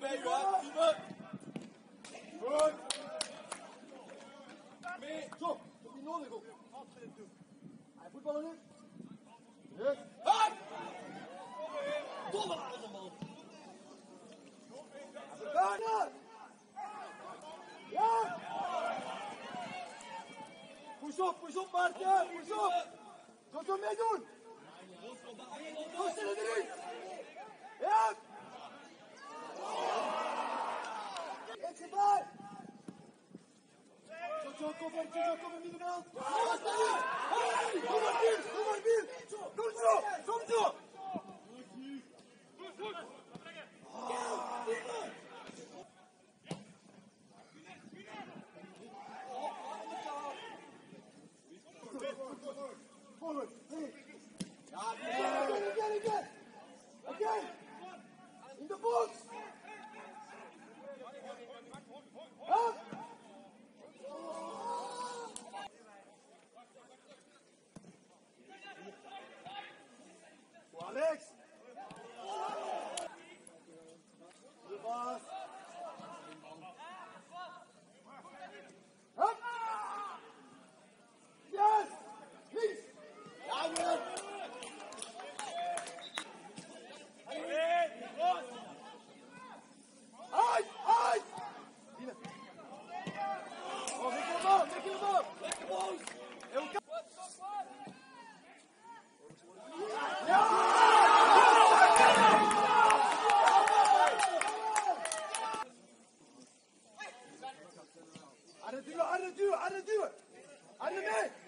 Gilbert, Johan, Simon. Good. Mais, Joe, you know the go. Hij voetbal er nu. Yes. Hey! Domme aan man. Bijna! Ja! Push op, push op, Maarten! Push op! Dat kan meedoen! Kom snel erin! Кубаркин, Кубаркин, Кубаркин! Go, didn't do it. I didn't do it. I'm the do it.